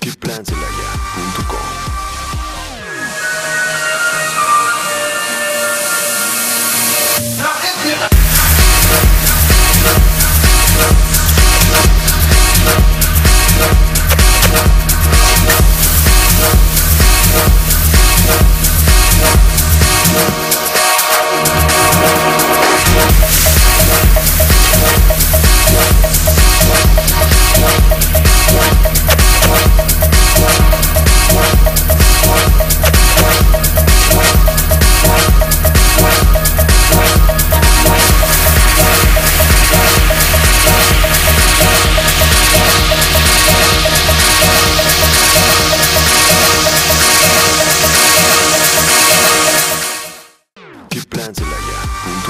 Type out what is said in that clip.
queplancelaya.com Angelaya.